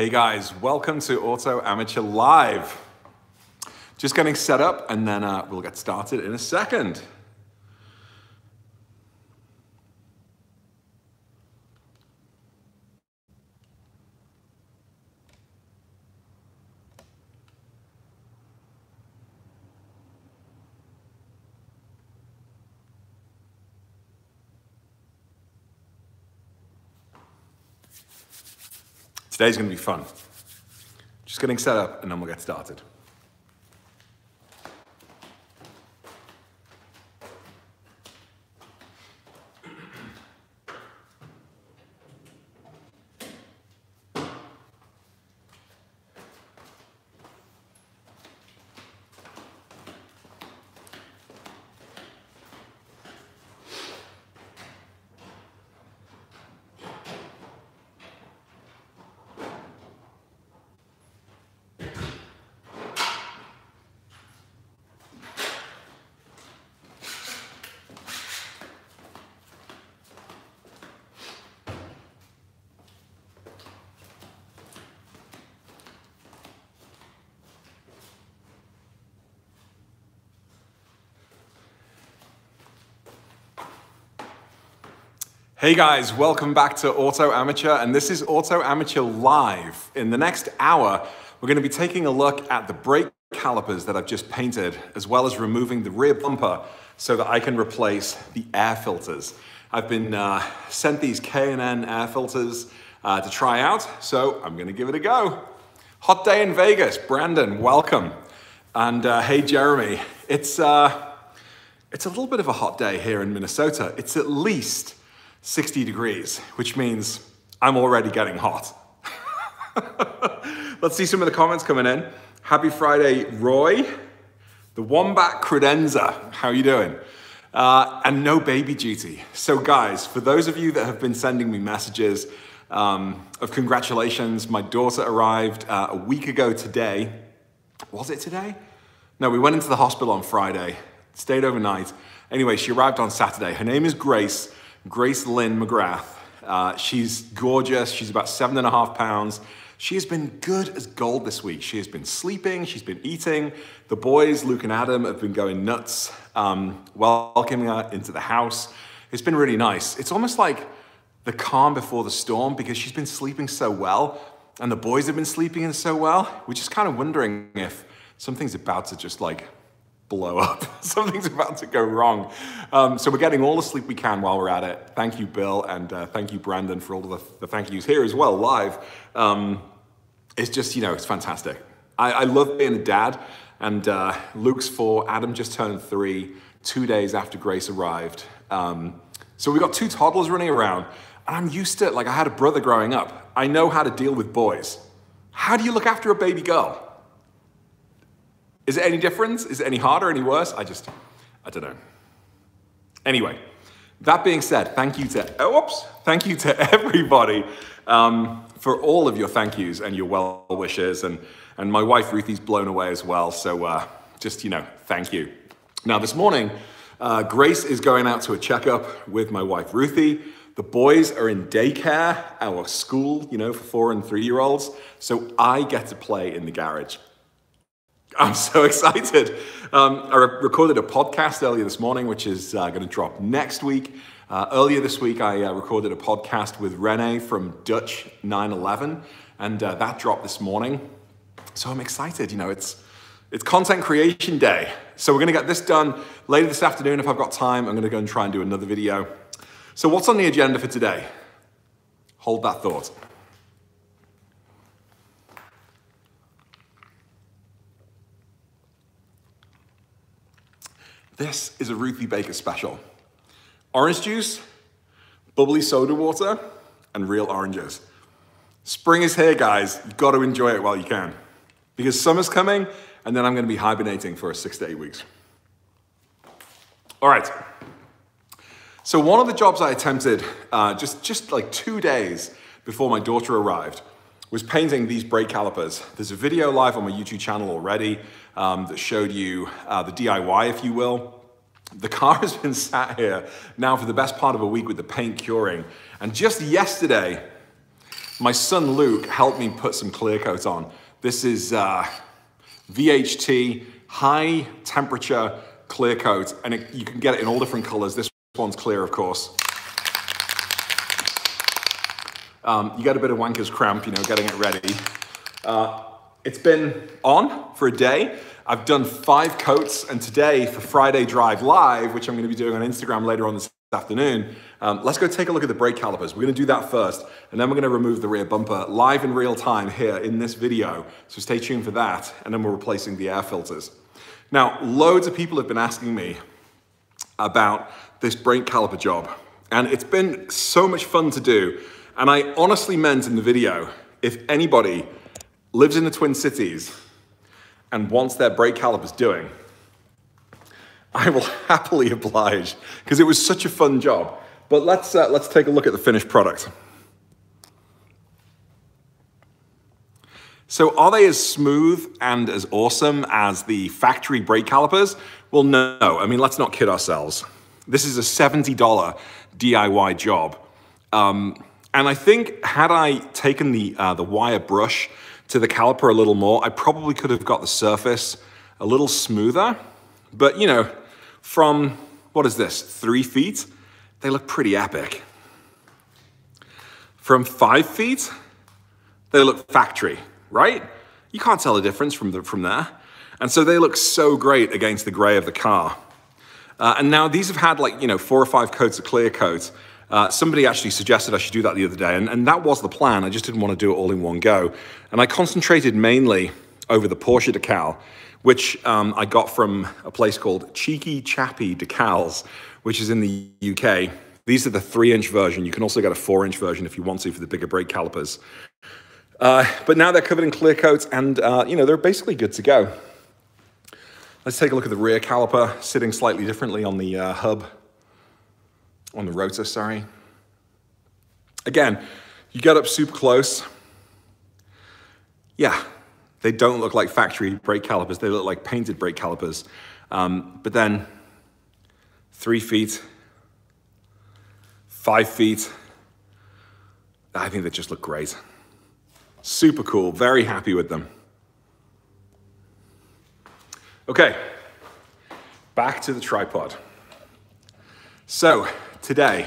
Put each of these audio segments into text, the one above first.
Hey guys, welcome to Auto Amateur Live. Just getting set up and then uh, we'll get started in a second. Today's gonna be fun. Just getting set up and then we'll get started. Hey guys, welcome back to Auto Amateur, and this is Auto Amateur Live. In the next hour, we're going to be taking a look at the brake calipers that I've just painted, as well as removing the rear bumper so that I can replace the air filters. I've been uh, sent these K&N air filters uh, to try out, so I'm going to give it a go. Hot day in Vegas. Brandon, welcome. And uh, hey, Jeremy, it's, uh, it's a little bit of a hot day here in Minnesota. It's at least 60 degrees, which means I'm already getting hot. Let's see some of the comments coming in. Happy Friday, Roy. The Wombat Credenza, how are you doing? Uh, and no baby duty. So guys, for those of you that have been sending me messages um, of congratulations, my daughter arrived uh, a week ago today. Was it today? No, we went into the hospital on Friday, stayed overnight. Anyway, she arrived on Saturday. Her name is Grace. Grace Lynn McGrath. Uh, she's gorgeous. She's about seven and a half pounds. She has been good as gold this week. She has been sleeping, she's been eating. The boys, Luke and Adam, have been going nuts, um, welcoming her into the house. It's been really nice. It's almost like the calm before the storm because she's been sleeping so well and the boys have been sleeping in so well. We're just kind of wondering if something's about to just like blow up. Something's about to go wrong. Um, so we're getting all the sleep we can while we're at it. Thank you, Bill, and uh, thank you, Brandon, for all the, the thank yous here as well, live. Um, it's just, you know, it's fantastic. I, I love being a dad, and uh, Luke's four, Adam just turned three, two days after Grace arrived. Um, so we've got two toddlers running around, and I'm used to it. Like I had a brother growing up. I know how to deal with boys. How do you look after a baby girl? Is it any difference? Is it any harder, any worse? I just, I don't know. Anyway, that being said, thank you to, oh, whoops, thank you to everybody um, for all of your thank yous and your well wishes. And, and my wife Ruthie's blown away as well. So uh, just, you know, thank you. Now, this morning, uh, Grace is going out to a checkup with my wife Ruthie. The boys are in daycare, our school, you know, for four and three year olds. So I get to play in the garage. I'm so excited. Um, I re- recorded a podcast earlier this morning, which is uh, going to drop next week. Uh, earlier this week, I uh, recorded a podcast with Rene from Dutch 911, and uh, that dropped this morning. So I'm excited. You know, it's it's content creation day. So we're going to get this done later this afternoon. If I've got time, I'm going to go and try and do another video. So what's on the agenda for today? Hold that thought. This is a Ruthie Baker special. Orange juice, bubbly soda water, and real oranges. Spring is here, guys. You've got to enjoy it while you can. Because summer's coming, and then I'm going to be hibernating for six to eight weeks. All right. So one of the jobs I attempted uh, just, just like two days before my daughter arrived was painting these brake calipers. There's a video live on my YouTube channel already um, that showed you uh, the DIY, if you will. The car has been sat here now for the best part of a week with the paint curing. And just yesterday, my son Luke helped me put some clear coat on. This is uh, VHT, high temperature clear coat, and it, you can get it in all different colors. This one's clear, of course. Um, you get a bit of wanker's cramp, you know, getting it ready. Uh, it's been on for a day. I've done five coats, and today for Friday Drive Live, which I'm going to be doing on Instagram later on this afternoon, um, let's go take a look at the brake calipers. We're going to do that first, and then we're going to remove the rear bumper live in real time here in this video. So stay tuned for that, and then we're replacing the air filters. Now, loads of people have been asking me about this brake caliper job, and it's been so much fun to do. And I honestly meant in the video, if anybody lives in the Twin Cities and wants their brake calipers doing, I will happily oblige because it was such a fun job. But let's, uh, let's take a look at the finished product. So are they as smooth and as awesome as the factory brake calipers? Well, no. I mean, let's not kid ourselves. This is a $70 DIY job. Um, and I think had I taken the, uh, the wire brush to the caliper a little more, I probably could have got the surface a little smoother. But, you know, from, what is this, three feet, they look pretty epic. From five feet, they look factory, right? You can't tell the difference from, the, from there. And so they look so great against the gray of the car. Uh, and now these have had like, you know, four or five coats of clear coat. Uh, somebody actually suggested I should do that the other day, and, and that was the plan. I just didn't want to do it all in one go. And I concentrated mainly over the Porsche decal, which um, I got from a place called Cheeky Chappy Decals, which is in the UK. These are the three inch version. You can also get a four inch version if you want to for the bigger brake calipers. Uh, but now they're covered in clear coats and uh, you know, they're basically good to go. Let's take a look at the rear caliper, sitting slightly differently on the uh, hub, on the rotor, sorry. Again, you get up super close. Yeah, they don't look like factory brake calipers. They look like painted brake calipers. Um, but then three feet, five feet, I think they just look great. Super cool, very happy with them. Okay, back to the tripod. So today,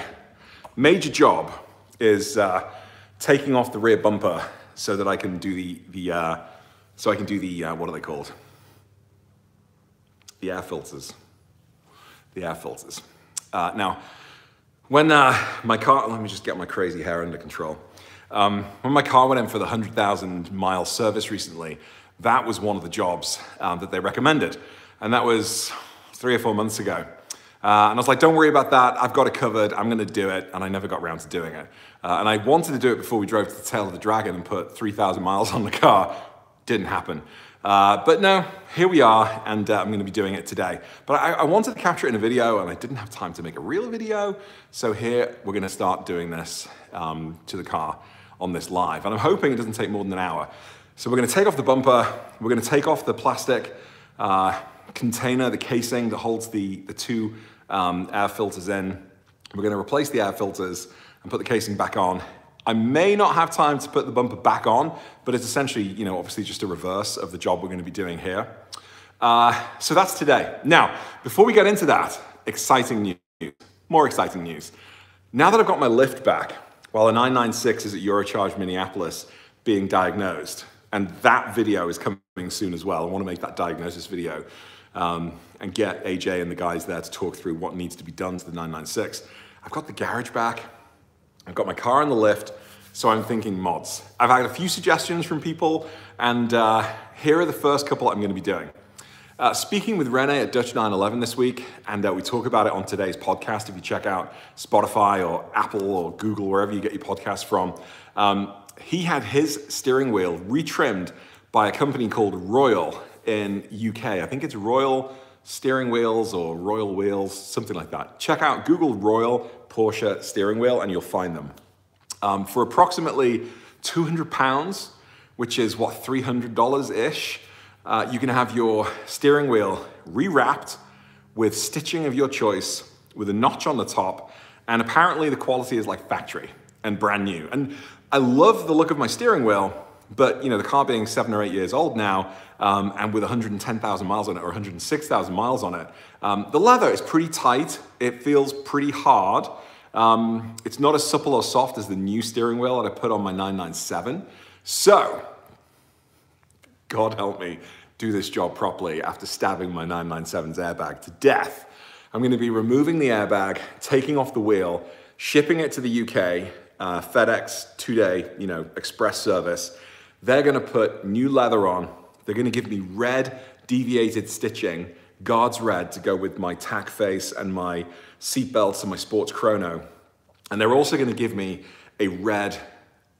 major job is uh, taking off the rear bumper so that I can do the, the uh, so I can do the, uh, what are they called? The air filters. The air filters. Uh, now, when uh, my car, let me just get my crazy hair under control. Um, when my car went in for the 100,000 mile service recently, that was one of the jobs um, that they recommended. And that was three or four months ago. Uh, and I was like, don't worry about that. I've got it covered. I'm going to do it. And I never got around to doing it. Uh, and I wanted to do it before we drove to the tail of the dragon and put 3,000 miles on the car. Didn't happen. Uh, but no, here we are, and uh, I'm going to be doing it today. But I, I, wanted to capture it in a video, and I didn't have time to make a real video. So here, we're going to start doing this um, to the car on this live. And I'm hoping it doesn't take more than an hour. So we're going to take off the bumper. We're going to take off the plastic uh, container, the casing that holds the, the two um, air filters in. We're going to replace the air filters and put the casing back on. I may not have time to put the bumper back on, but it's essentially, you know, obviously just a reverse of the job we're going to be doing here. Uh, so that's today. Now, before we get into that, exciting news, more exciting news. Now that I've got my lift back, while a 996 is at Eurocharge Minneapolis being diagnosed, and that video is coming soon as well. I want to make that diagnosis video um, and get AJ and the guys there to talk through what needs to be done to the 996. I've got the garage back. I've got my car in the lift, so I'm thinking mods. I've had a few suggestions from people, and uh, here are the first couple I'm gonna be doing. Uh, speaking with Rene at Dutch 911 this week, and uh, we talk about it on today's podcast. If you check out Spotify or Apple or Google, wherever you get your podcast from, um, he had his steering wheel retrimmed by a company called Royal in UK. I think it's Royal Steering Wheels or Royal Wheels, something like that. Check out Google Royal Porsche steering wheel and you'll find them. Um, for approximately 200 pounds, which is what, $300-ish, uh, you can have your steering wheel rewrapped with stitching of your choice with a notch on the top. And apparently the quality is like factory. and brand new. And I love the look of my steering wheel, but you know, the car being seven or eight years old now, um, and with 110,000 miles on it or 106,000 miles on it, um, the leather is pretty tight. It feels pretty hard. Um, it's not as supple or soft as the new steering wheel that I put on my 997. So, God help me do this job properly after stabbing my 997's airbag to death. I'm going to be removing the airbag, taking off the wheel, shipping it to the UK, uh, FedEx two-day, you know, express service. They're to put new leather on. They're to give me red deviated stitching, guards red, to go with my tach face and my seatbelts and my sports chrono. And they're also to give me a red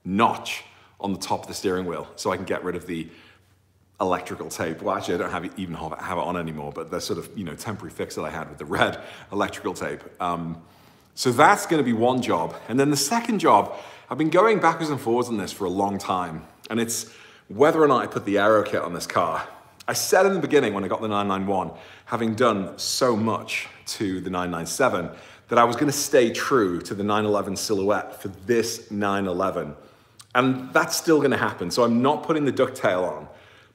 notch on the top of the steering wheel so I can get rid of the electrical tape. Well, actually, I don't have it, even have it, have it on anymore, but the sort of you know temporary fix that I had with the red electrical tape. Um, so that's going to be one job, and then the second job, I've been going backwards and forwards on this for a long time, and it's whether or not I put the aero kit on this car. I said in the beginning when I got the 991, having done so much to the 997, that I was going to stay true to the 911 silhouette for this 911. And that's still going to happen. So I'm not putting the ducktail on.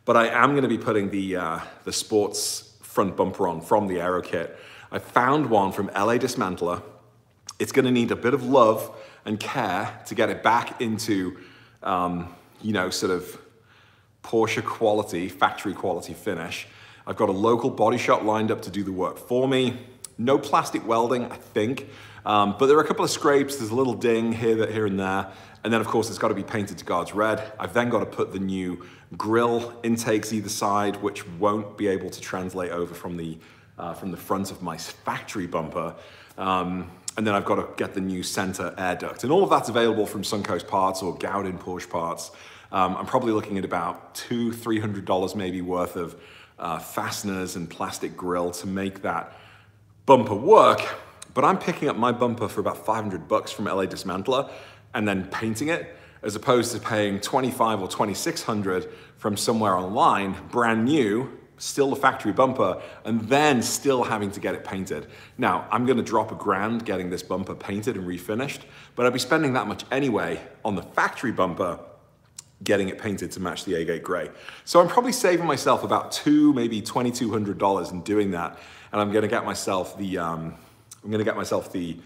But I am gonna be putting the, uh, the sports front bumper on from the Aero kit. I found one from LA Dismantler. It's gonna need a bit of love and care to get it back into, um, you know, sort of Porsche quality, factory quality finish. I've got a local body shop lined up to do the work for me. No plastic welding, I think. Um, but there are a couple of scrapes. There's a little ding here, here and there. And then of course it's got to be painted to guards red. I've then got to put the new grill intakes either side, which won't be able to translate over from the, uh, from the front of my factory bumper. Um, and then I've got to get the new center air duct. And all of that's available from Suncoast Parts or Gowden Porsche Parts. Um, I'm probably looking at about two, $300 maybe worth of uh, fasteners and plastic grill to make that bumper work. But I'm picking up my bumper for about 500 bucks from LA Dismantler and then painting it as opposed to paying 25 or 2600 from somewhere online, brand new, still the factory bumper, and then still having to get it painted. Now, I'm gonna drop a grand getting this bumper painted and refinished, but I'd be spending that much anyway on the factory bumper getting it painted to match the agate gray. So I'm probably saving myself about two, maybe $2,200 in doing that. And I'm gonna get myself the, um, I'm gonna get myself the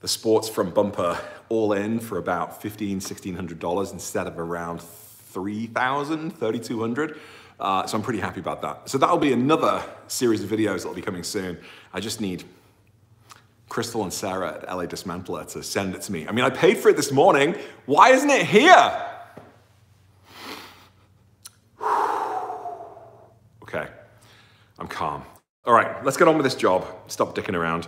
the sports from bumper all in for about $1,500, $1,600 instead of around $3,000, $3,200. Uh, so I'm pretty happy about that. So that'll be another series of videos that'll be coming soon. I just need Crystal and Sarah at LA Dismantler to send it to me. I mean, I paid for it this morning. Why isn't it here? okay, I'm calm. All right, let's get on with this job. Stop dicking around.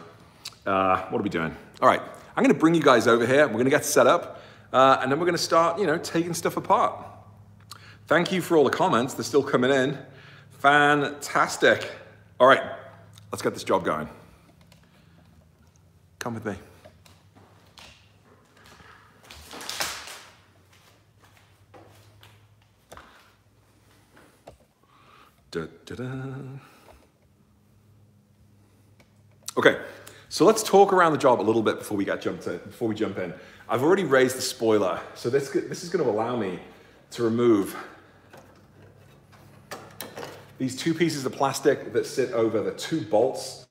Uh, what are we doing? All right, I'm gonna bring you guys over here. We're gonna get set up, uh, and then we're gonna start, you know, taking stuff apart. Thank you for all the comments. They're still coming in. Fantastic. All right, let's get this job going. Come with me. Da, da, da. Okay, so let's talk around the job a little bit before we get jumped in, before we jump in. I've already raised the spoiler, so this, this is going to allow me to remove these two pieces of plastic that sit over the two bolts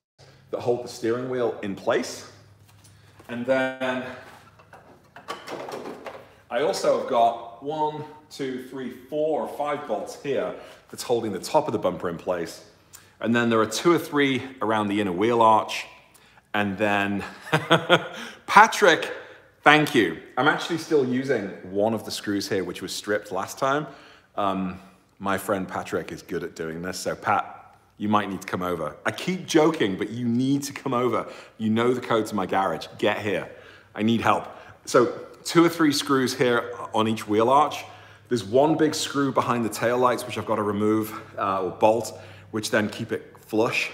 that hold the steering wheel in place. And then I also have got one, two, three, four or five bolts here that's holding the top of the bumper in place. And then there are two or three around the inner wheel arch and then Patrick, thank you. I'm actually still using one of the screws here, which was stripped last time. Um, my friend Patrick is good at doing this. So Pat, you might need to come over. I keep joking, but you need to come over. You know the code to my garage. Get here. I need help. So two or three screws here on each wheel arch. There's one big screw behind the tail lights, which I've got to remove uh, or bolt, which then keep it flush.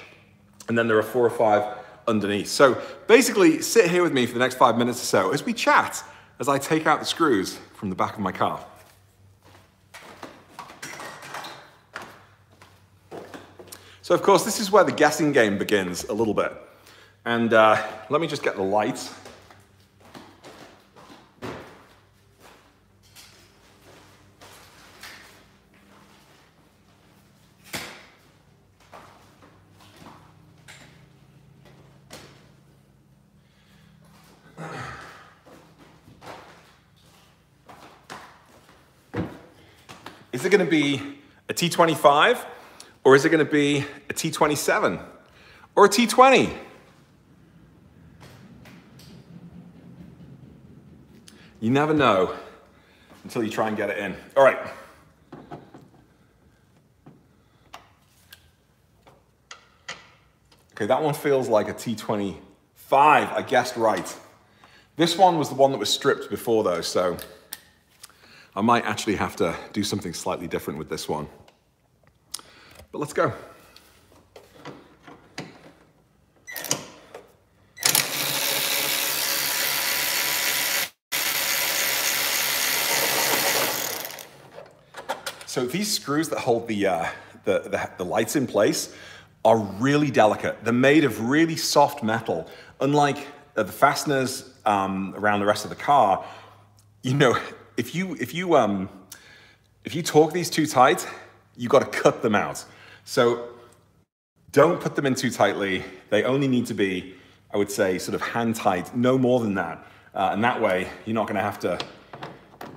And then there are four or five underneath. So basically, sit here with me for the next five minutes or so as we chat as I take out the screws from the back of my car. So of course, this is where the guessing game begins a little bit. And uh, let me just get the light. Is it going to be a T25 or is it gonna be a T27 or a T20? You never know until you try and get it in. All right. Okay, that one feels like a T25. I guessed right. This one was the one that was stripped before though, so I might actually have to do something slightly different with this one. But let's go. So these screws that hold the, uh, the, the, the, lights in place are really delicate. They're made of really soft metal. Unlike uh, the fasteners um, around the rest of the car, you know, if you, if you, um, if you torque these too tight, you got to cut them out. So don't put them in too tightly. They only need to be, I would say, sort of hand tight, no more than that. Uh, and that way, you're not going to have to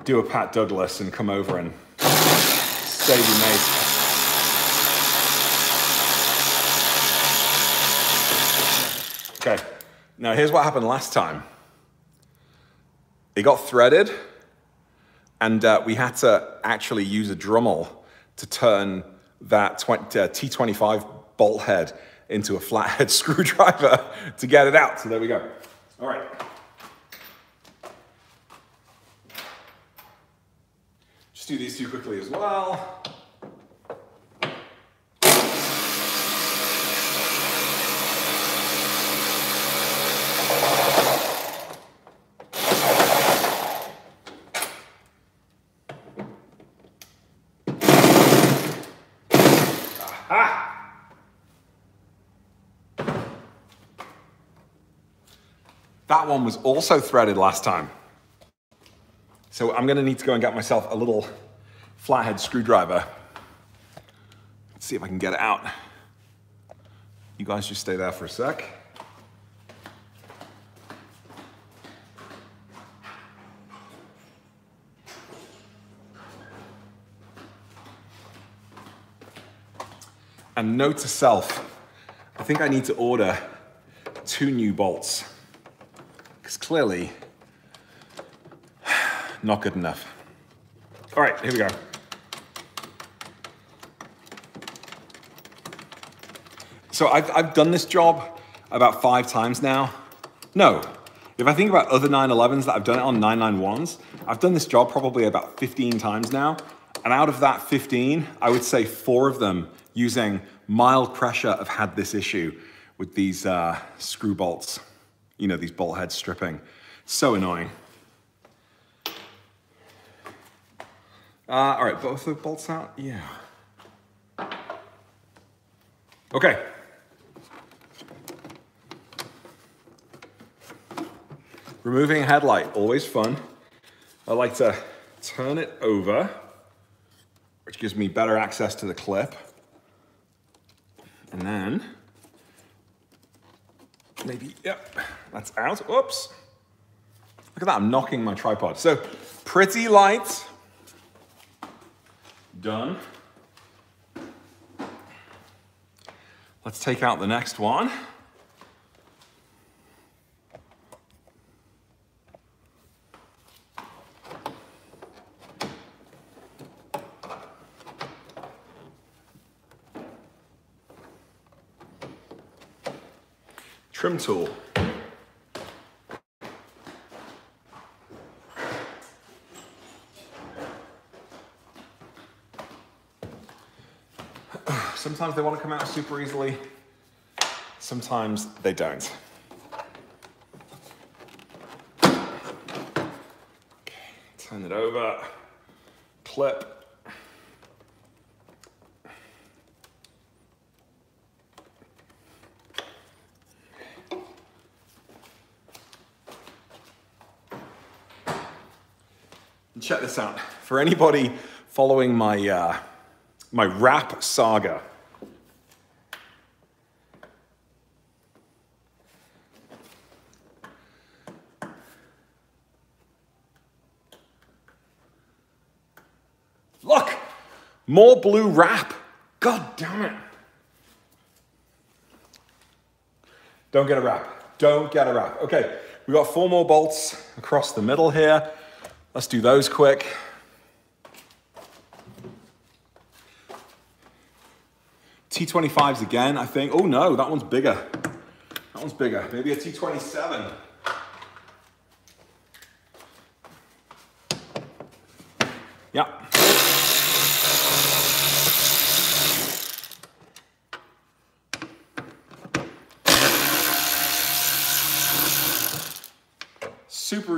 do a Pat Douglas and come over and save your mate. Okay, now here's what happened last time. It got threaded, and uh, we had to actually use a Dremel to turn that 20, uh, T25 bolt head into a flathead screwdriver to get it out. So there we go. All right. Just do these two quickly as well. That one was also threaded last time. So I'm gonna need to go and get myself a little flathead screwdriver. Let's see if I can get it out. You guys just stay there for a sec. And note to self, I think I need to order two new bolts. Because clearly not good enough. All right, here we go. So I've, I've done this job about five times now. No, if I think about other 911s that I've done it on 991s, I've done this job probably about 15 times now. And out of that 15, I would say four of them using mild pressure have had this issue with these uh, screw bolts, you know, these bolt heads stripping. So annoying. Uh, all right, both the bolts out? Yeah. Okay. Removing a headlight, always fun. I like to turn it over, which gives me better access to the clip. And then, maybe, yep, that's out. Oops. Look at that, I'm knocking my tripod. So pretty light, Done. Let's take out the next one. Trim tool. Sometimes they want to come out super easily. Sometimes they don't. Okay, turn it over, clip. Check this out. For anybody following my, uh, my wrap saga, Look, More blue wrap. God damn it. Don't get a wrap. Don't get a wrap. Okay, we got four more bolts across the middle here. Let's do those quick. T25s again, I think. Oh no, that one's bigger. That one's bigger. Maybe a T27. Yeah.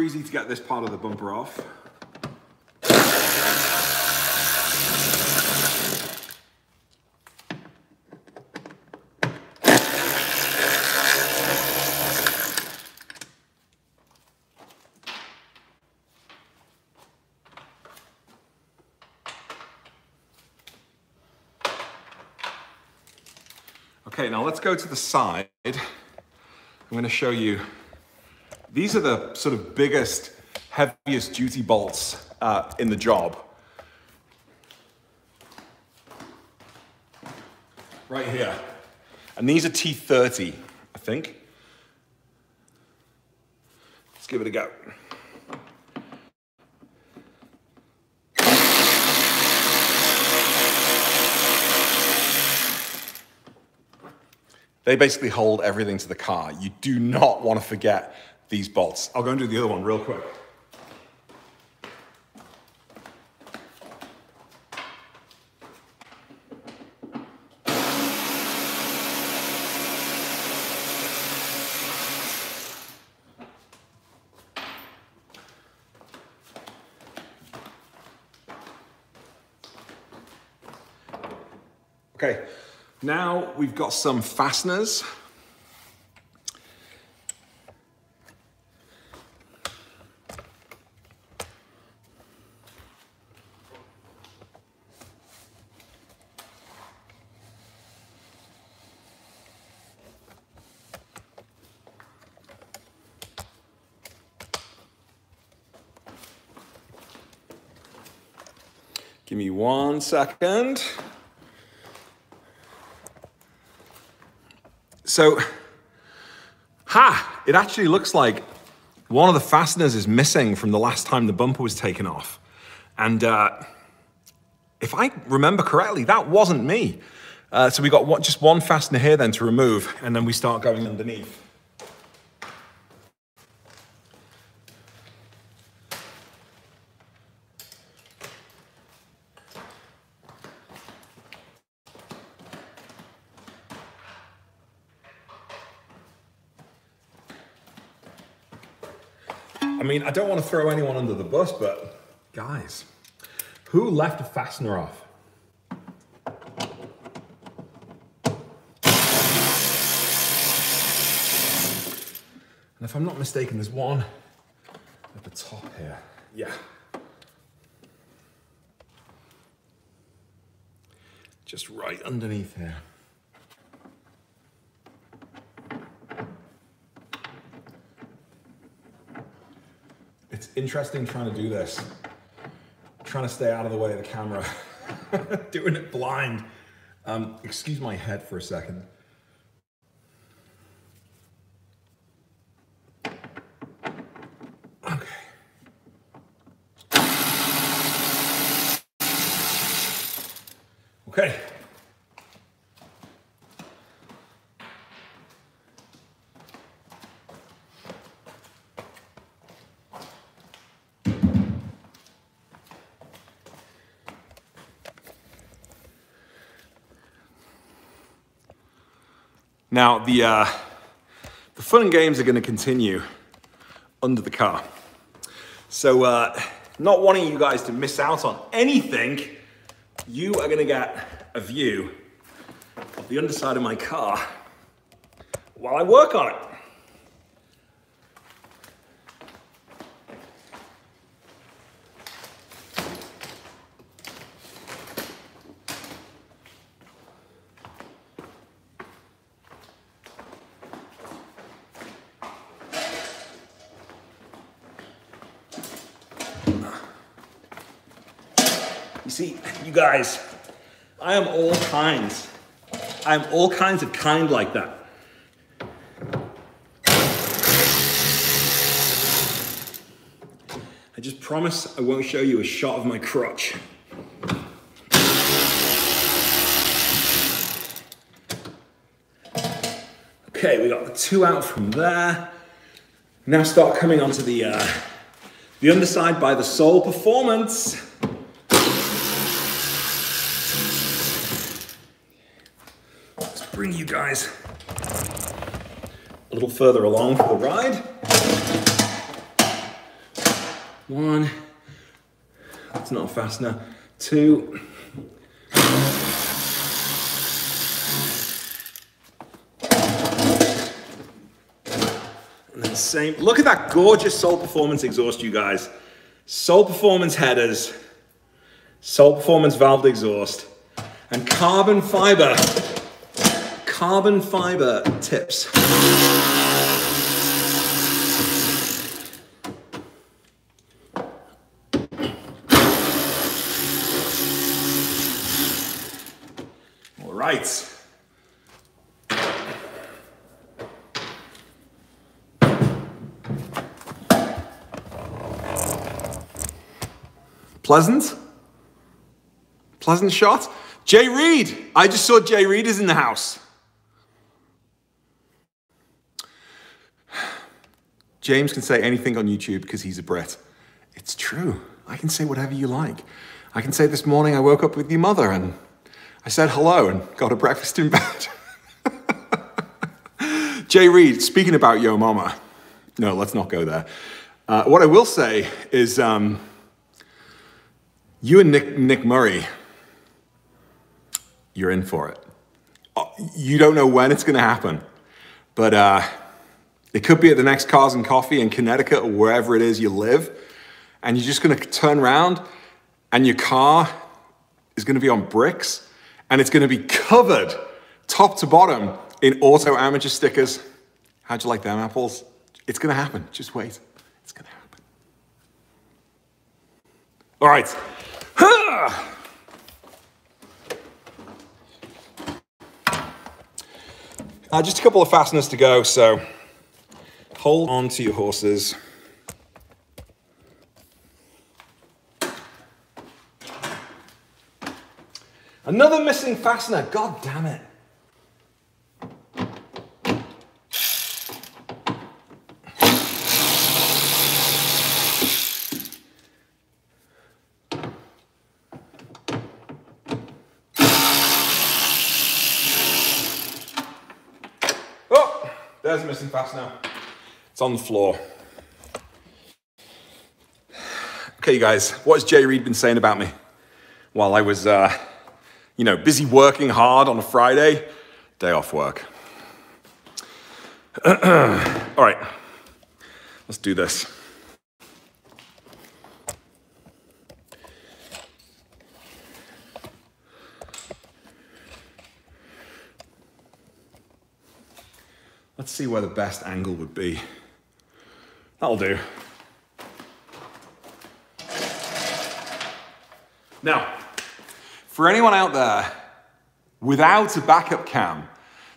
Easy to get this part of the bumper off. Okay, now let's go to the side. I'm gonna show you, these are the sort of biggest, heaviest duty bolts uh, in the job. Right here. And these are T30, I think. Let's give it a go. They basically hold everything to the car. You do not want to forget these bolts. I'll go and do the other one real quick. Okay, now we've got some fasteners. Give me one second. So, ha, it actually looks like one of the fasteners is missing from the last time the bumper was taken off. And uh, if I remember correctly, that wasn't me. Uh, so we got one, just one fastener here then to remove, and then we start going underneath. I mean, I don't want to throw anyone under the bus, but guys, who left a fastener off? And if I'm not mistaken, there's one at the top here. Yeah. Just right underneath here. Interesting trying to do this. Trying to stay out of the way of the camera. Doing it blind. Um, excuse my head for a second. Okay. Okay. Now, the, uh, the fun and games are going to continue under the car. So, uh, not wanting you guys to miss out on anything, you are going to get a view of the underside of my car while I work on it. You see, you guys, I am all kinds. I am all kinds of kind like that. I just promise I won't show you a shot of my crotch. Okay, we got the two out from there. Now start coming onto the, uh, the underside by the Soul Performance. Let's bring you guys a little further along for the ride. One, that's not fast enough. Two, And then same, look at that gorgeous Soul Performance exhaust, you guys. Soul Performance headers, Soul Performance valved exhaust, and carbon fiber, carbon fiber tips. All right. Pleasant? Pleasant shot? Jay Reed! I just saw Jay Reed is in the house. James can say anything on YouTube because he's a Brit. It's true. I can say whatever you like. I can say this morning I woke up with your mother and I said hello and got a breakfast in bed. Jay Reed, speaking about Yo Mama. No, let's not go there. Uh, what I will say is. Um, you and Nick, Nick Murray, you're in for it. Uh, you don't know when it's going to happen, but uh, it could be at the next Cars and Coffee in Connecticut or wherever it is you live, and you're just going to turn around and your car is going to be on bricks and it's going to be covered top to bottom in auto amateur stickers. How'd you like them apples? It's going to happen. Just wait. It's going to happen. All right. Uh, just a couple of fasteners to go, so hold on to your horses. Another missing fastener, god damn it. Oh, there's a missing fastener. It's on the floor. Okay, guys, what has Jay Reed been saying about me while I was, uh, you know, busy working hard on a Friday, day off work? All right, let's do this. Let's see where the best angle would be. That'll do. Now, for anyone out there without a backup cam,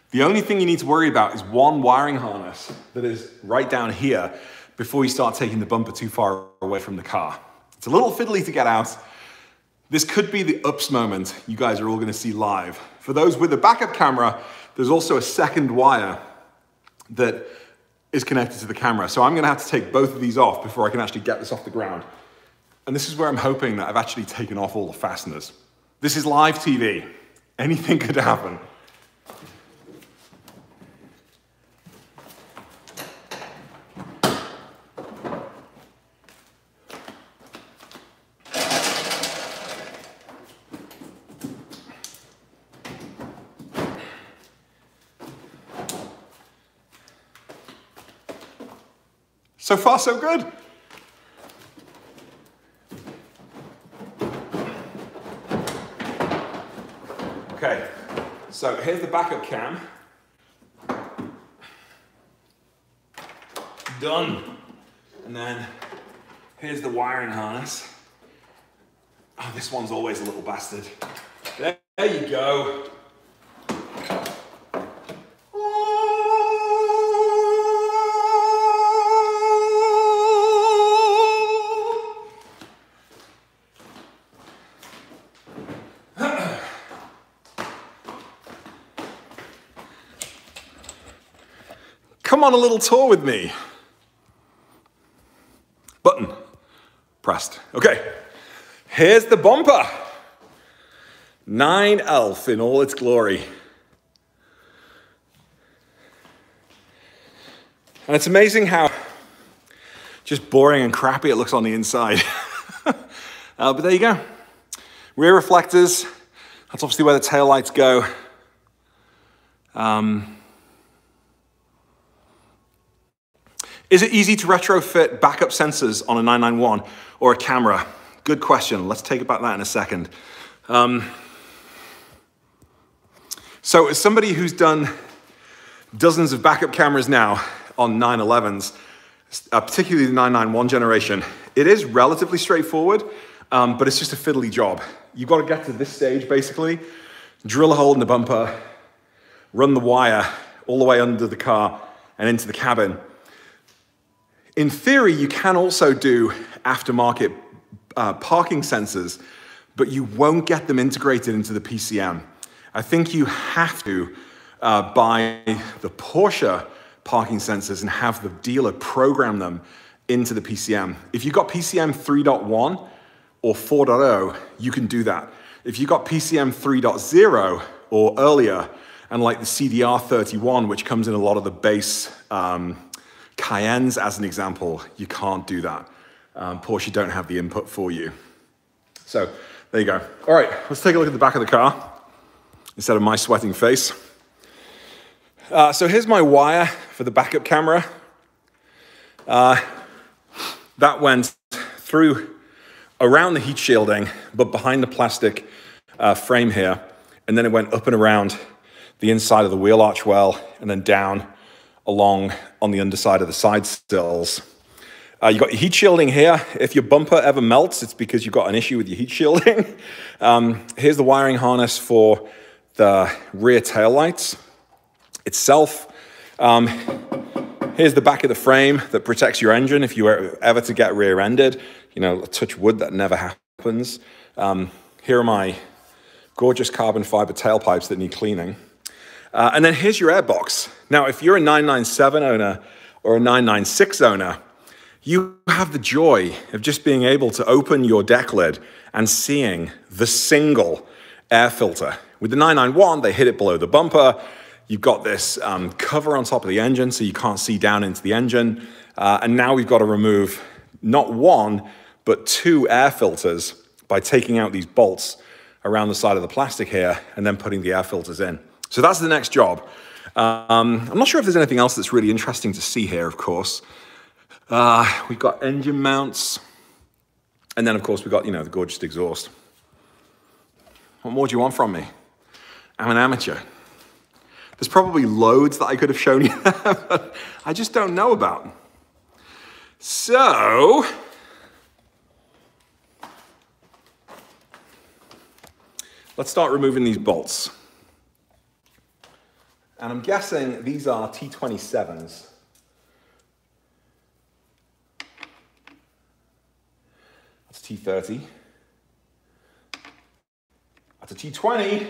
the only thing you need to worry about is one wiring harness that is right down here before you start taking the bumper too far away from the car. It's a little fiddly to get out. This could be the ups moment you guys are all gonna see live. For those with a backup camera, there's also a second wire that is connected to the camera. So I'm gonna have to take both of these off before I can actually get this off the ground. And this is where I'm hoping that I've actually taken off all the fasteners. This is live TV. Anything could happen. So far, so good. Okay, so here's the backup cam. Done. And then here's the wiring harness. Oh, this one's always a little bastard. There you go. On a little tour with me. Button pressed. Okay, here's the bumper. Nine Elf in all its glory. And it's amazing how just boring and crappy it looks on the inside. uh, but there you go. Rear reflectors, that's obviously where the tail lights go. Um, is it easy to retrofit backup sensors on a 991 or a camera? Good question. Let's take about that in a second. Um, so, as somebody who's done dozens of backup cameras now on 911s, uh, particularly the 991 generation, it is relatively straightforward, um, but it's just a fiddly job. You've got to get to this stage basically, drill a hole in the bumper, run the wire all the way under the car and into the cabin. In theory, you can also do aftermarket uh, parking sensors, but you won't get them integrated into the PCM. I think you have to uh, buy the Porsche parking sensors and have the dealer program them into the PCM. If you've got PCM 3.1 or 4.0, you can do that. If you've got PCM 3.0 or earlier, and like the CDR31, which comes in a lot of the base um, Cayennes as an example, you can't do that. Um, Porsche don't have the input for you. So there you go. All right, let's take a look at the back of the car instead of my sweating face. Uh, so here's my wire for the backup camera. Uh, that went through around the heat shielding, but behind the plastic uh, frame here. And then it went up and around the inside of the wheel arch well, and then down along on the underside of the side stills. Uh, you've got your heat shielding here. If your bumper ever melts, it's because you've got an issue with your heat shielding. um, here's the wiring harness for the rear tail lights itself. Um, here's the back of the frame that protects your engine if you were ever to get rear-ended. You know, touch wood, that never happens. Um, here are my gorgeous carbon fiber tailpipes that need cleaning. Uh, and then here's your airbox. Now, if you're a 997 owner or a 996 owner, you have the joy of just being able to open your deck lid and seeing the single air filter. With the 991, they hit it below the bumper. You've got this um, cover on top of the engine so you can't see down into the engine. Uh, and now we've got to remove not one, but two air filters by taking out these bolts around the side of the plastic here and then putting the air filters in. So that's the next job. Um, I'm not sure if there's anything else that's really interesting to see here, of course. Uh, we've got engine mounts. And then, of course, we've got, you know, the gorgeous exhaust. What more do you want from me? I'm an amateur. There's probably loads that I could have shown you, but I just don't know about. So, let's start removing these bolts. And I'm guessing these are T27s. That's T30. That's a T20.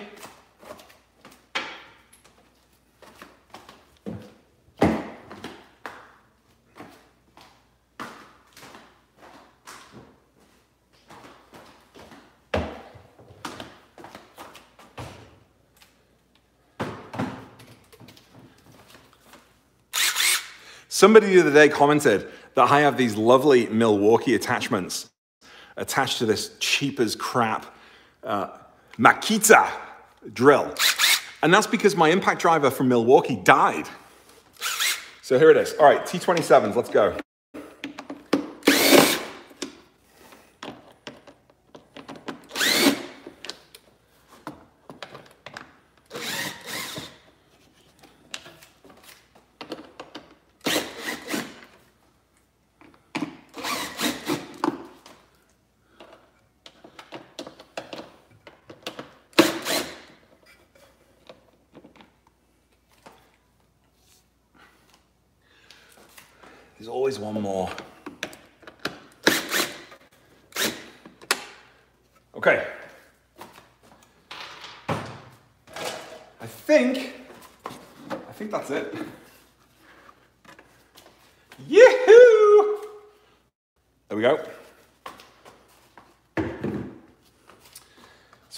Somebody the other day commented that I have these lovely Milwaukee attachments attached to this cheap as crap uh, Makita drill. And that's because my impact driver from Milwaukee died. So here it is. All right, T27s, let's go.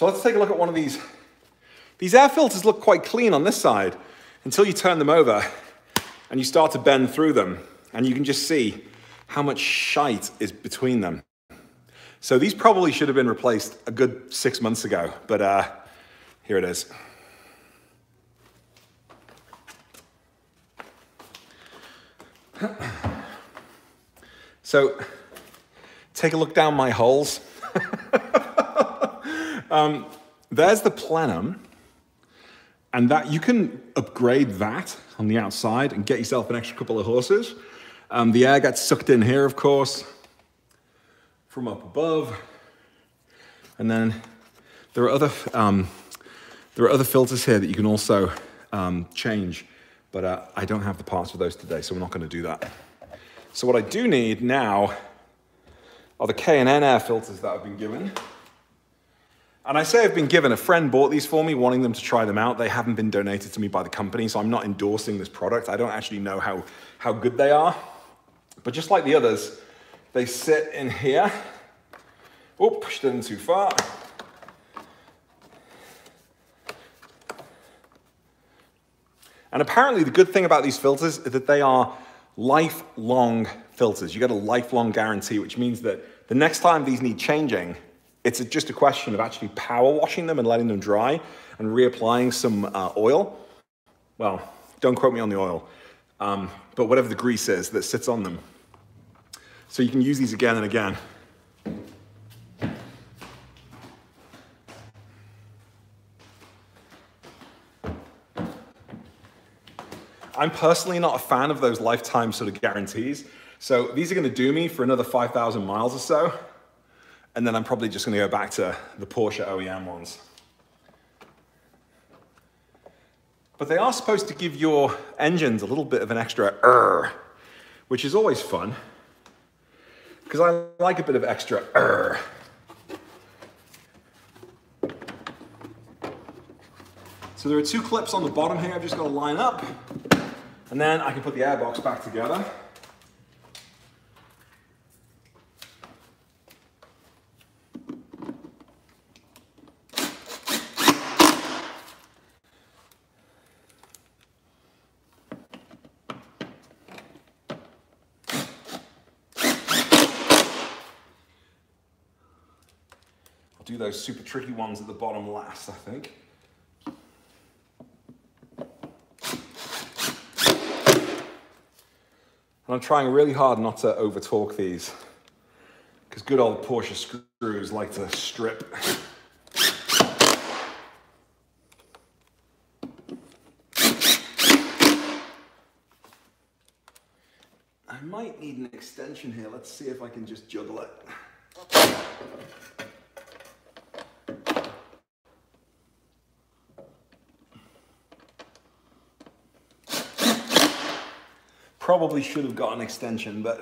Let's take a look at one of these. These air filters look quite clean on this side until you turn them over and you start to bend through them and you can just see how much shite is between them. So these probably should have been replaced a good six months ago, but uh, here it is. So take a look down my holes. um, there's the plenum, and that you can upgrade that on the outside and get yourself an extra couple of horses. Um, the air gets sucked in here, of course, from up above, and then there are other um, there are other filters here that you can also um, change, but uh, I don't have the parts for those today, so we're not going to do that. So what I do need now are the K&N air filters that I've been given. And I say I've been given, a friend bought these for me, wanting them to try them out. They haven't been donated to me by the company, so I'm not endorsing this product. I don't actually know how, how good they are. But just like the others, they sit in here. Oh, pushed in too far. And apparently the good thing about these filters is that they are lifelong filters. You get a lifelong guarantee, which means that the next time these need changing, it's just a question of actually power washing them and letting them dry and reapplying some uh, oil. Well, don't quote me on the oil, um, but whatever the grease is that sits on them. So you can use these again and again. I'm personally not a fan of those lifetime sort of guarantees. So these are gonna do me for another 5,000 miles or so. And then I'm probably just gonna go back to the Porsche OEM ones. But they are supposed to give your engines a little bit of an extra er, which is always fun. Because I like a bit of extra er. So there are two clips on the bottom here I've just got to line up. And then I can put the airbox back together. Do those super tricky ones at the bottom last, I think. And I'm trying really hard not to over torque these because good old Porsche screws like to strip. I might need an extension here. Let's see if I can just juggle it. Probably should have got an extension, but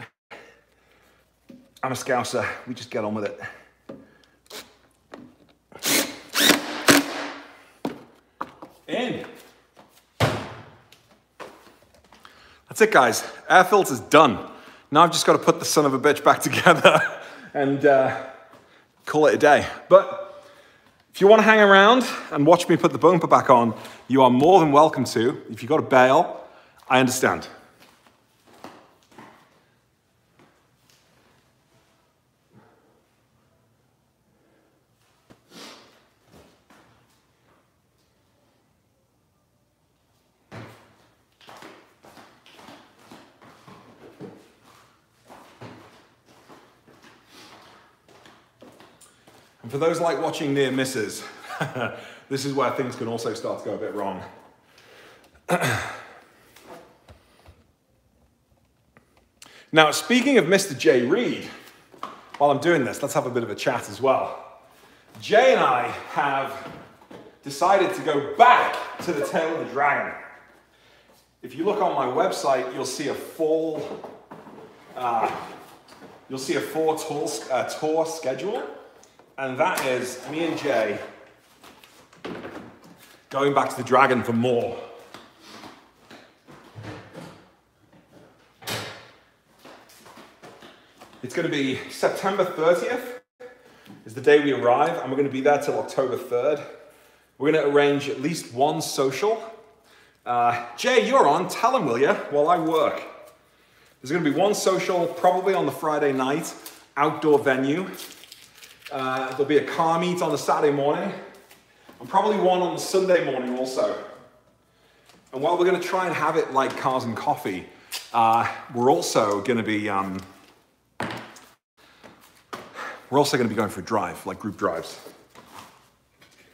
I'm a scouser. We just get on with it. In. That's it, guys. Air filter's done. Now I've just got to put the son of a bitch back together and uh, call it a day. But if you want to hang around and watch me put the bumper back on, you are more than welcome to. If you've got a bail, I understand. And for those like watching near misses, this is where things can also start to go a bit wrong. now, speaking of Mr. Jay Reed, while I'm doing this, let's have a bit of a chat as well. Jay and I have decided to go back to the tail of the dragon. If you look on my website, you'll see a full uh, you'll see a four tour, uh, tour schedule, and that is me and Jay going back to the Dragon for more. It's going to be September 30th is the day we arrive, and we're going to be there till October 3rd. We're going to arrange at least one social. Uh, Jay, you're on. Tell them, will you, while I work. There's going to be one social, probably on the Friday night, outdoor venue. Uh, there'll be a car meet on the Saturday morning, and probably one on the Sunday morning also. And while we're going to try and have it like cars and coffee, uh, we're also going to be um, we're also going to be going for a drive, like group drives.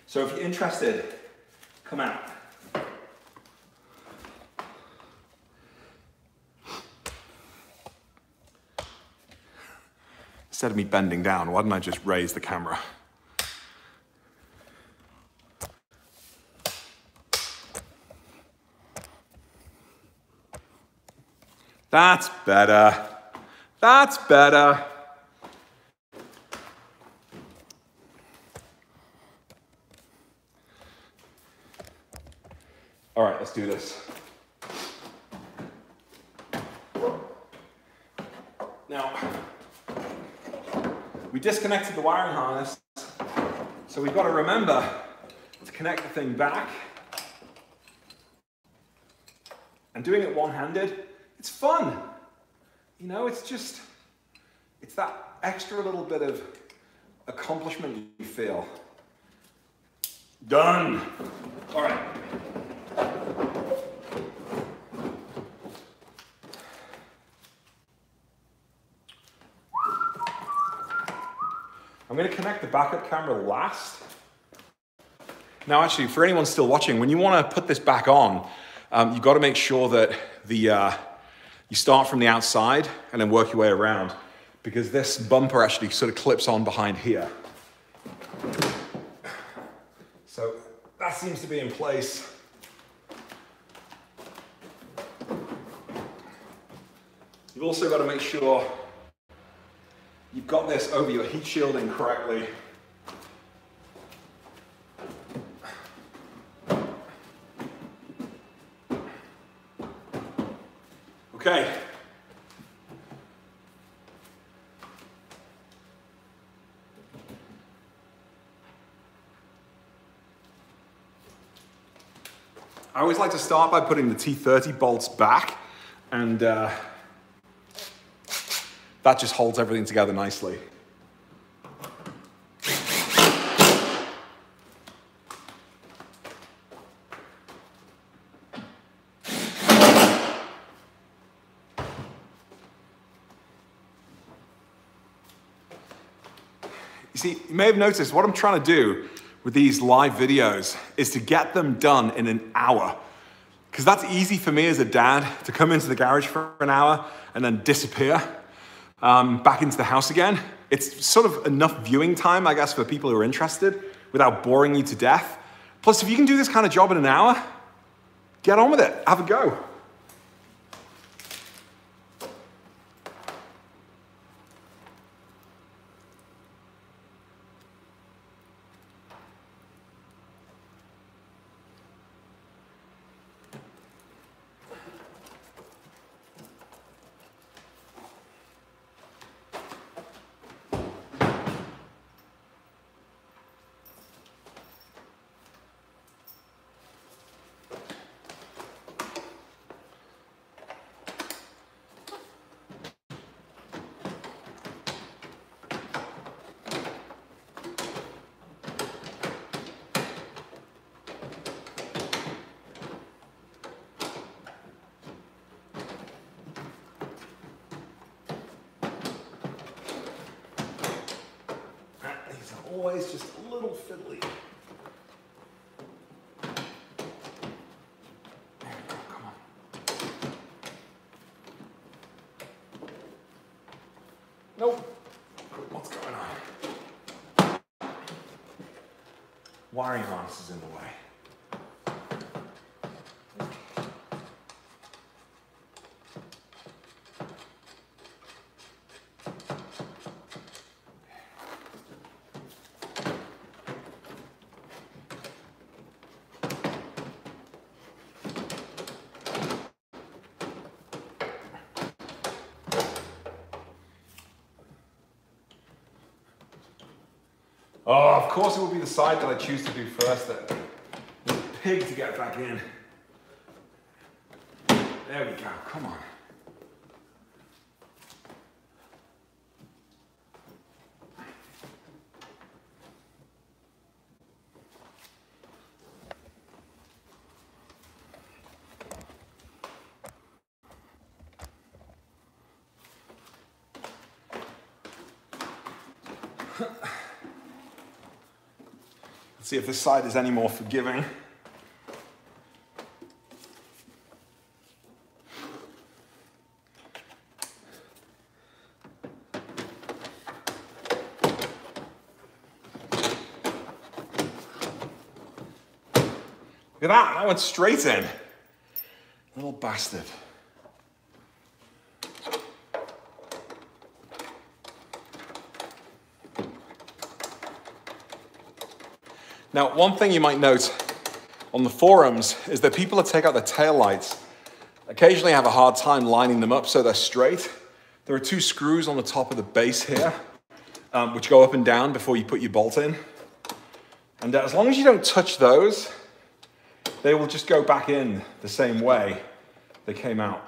So if you're interested, come out. Instead of me bending down, why didn't I just raise the camera? That's better. That's better. All right, let's do this. Now, we disconnected the wiring harness, so we've got to remember to connect the thing back. And doing it one-handed, it's fun. You know, it's just, it's that extra little bit of accomplishment you feel. Done. All right. Going to connect the backup camera last. Now, actually, for anyone still watching, when you want to put this back on, um, you've got to make sure that the, uh, you start from the outside and then work your way around because this bumper actually sort of clips on behind here. So that seems to be in place. You've also got to make sure you've got this over your heat shielding correctly. Okay. I always like to start by putting the T30 bolts back and uh, that just holds everything together nicely. You see, you may have noticed what I'm trying to do with these live videos is to get them done in an hour. Because that's easy for me as a dad to come into the garage for an hour and then disappear um, back into the house again. It's sort of enough viewing time, I guess, for people who are interested without boring you to death. Plus, if you can do this kind of job in an hour, get on with it, have a go. Always just a little fiddly. Nope. What's going on? Wiring harness is in the way. Oh, of course it will be the side that I choose to do first then. The pig to get back in. There we go, come on. See if this side is any more forgiving. Look at that, that went straight in. Little bastard. Now, one thing you might note on the forums is that people that take out their tail lights occasionally have a hard time lining them up so they're straight. There are two screws on the top of the base here, um, which go up and down before you put your bolt in. And as long as you don't touch those, they will just go back in the same way they came out.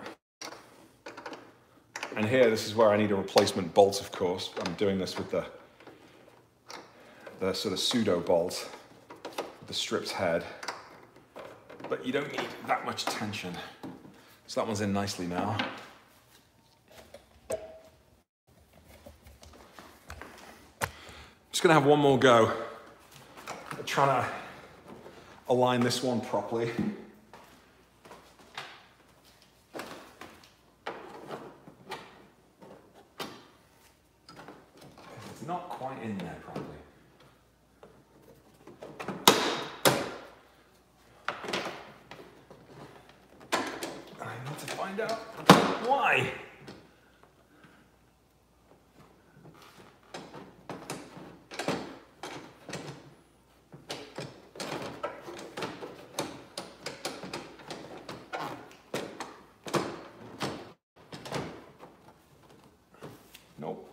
And here, this is where I need a replacement bolt, of course. I'm doing this with the, the sort of pseudo bolt, the stripped head. But you don't need that much tension. So that one's in nicely now. Just gonna have one more go at trying to align this one properly. It's not quite in there properly. I need to find out why. Nope.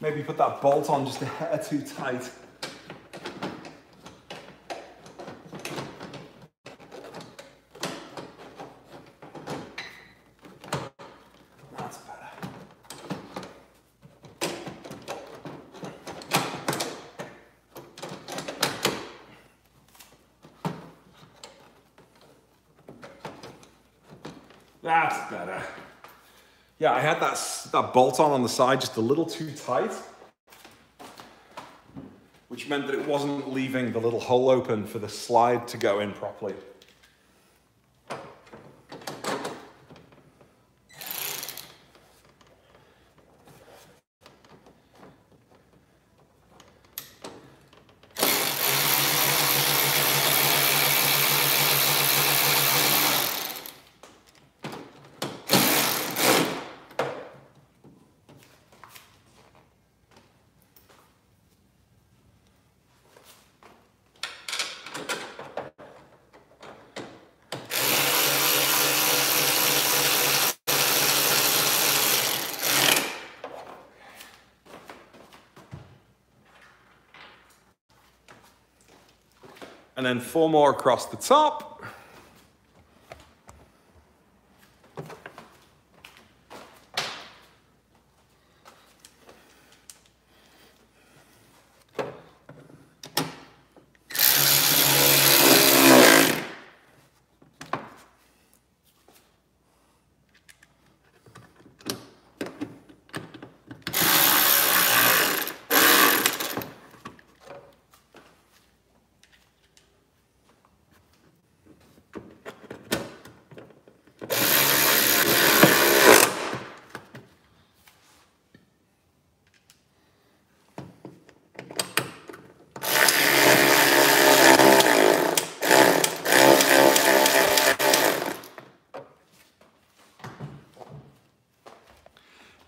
Maybe put that bolt on just a hair too tight. That's better. That's better. Yeah, I had that, that bolt on on the side just a little too tight, which meant that it wasn't leaving the little hole open for the slide to go in properly. And then four more across the top.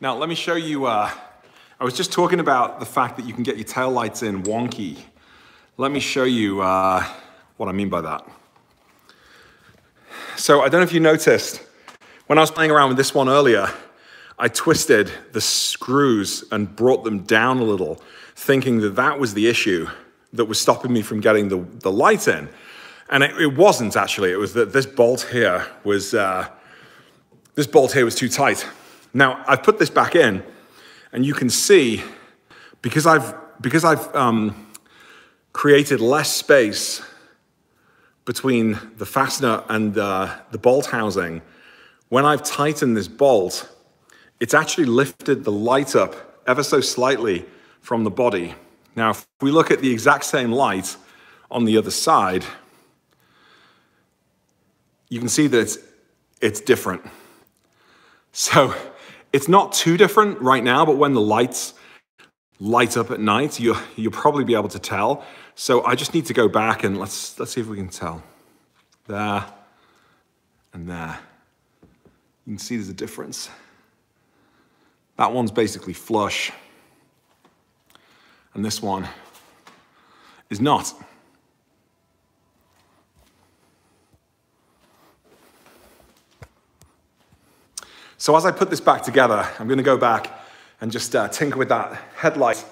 Now, let me show you, uh, I was just talking about the fact that you can get your tail lights in wonky. Let me show you uh, what I mean by that. So I don't know if you noticed, when I was playing around with this one earlier, I twisted the screws and brought them down a little, thinking that that was the issue that was stopping me from getting the, the light in. And it, it wasn't actually, it was that this bolt here was, uh, this bolt here was too tight. Now, I've put this back in, and you can see, because I've, because I've um, created less space between the fastener and uh, the bolt housing, when I've tightened this bolt, it's actually lifted the light up ever so slightly from the body. Now, if we look at the exact same light on the other side, you can see that it's, it's different. So it's not too different right now, but when the lights light up at night, you, you'll probably be able to tell. So I just need to go back and let's, let's see if we can tell. There and there. You can see there's a difference. That one's basically flush. And this one is not. So as I put this back together, I'm gonna go back and just uh, tinker with that headlight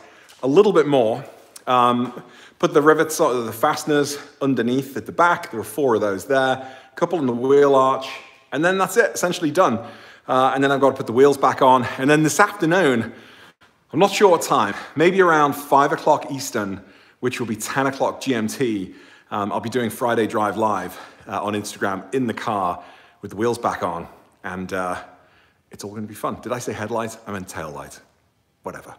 a little bit more. Um, put the rivets, or the fasteners underneath at the back. There are four of those there. A couple in the wheel arch. And then that's it, essentially done. Uh, and then I've got to put the wheels back on. And then this afternoon, I'm not sure what time, maybe around five o'clock Eastern, which will be 10 o'clock GMT, um, I'll be doing Friday Drive Live uh, on Instagram in the car with the wheels back on. And uh, it's all going to be fun. Did I say headlight? I meant tail light. Whatever.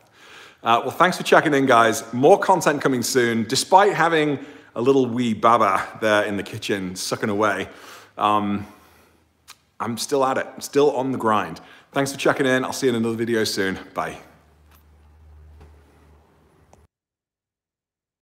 Uh, well, thanks for checking in, guys. More content coming soon. Despite having a little wee baba there in the kitchen sucking away, um, I'm still at it, still on the grind. Thanks for checking in. I'll see you in another video soon. Bye.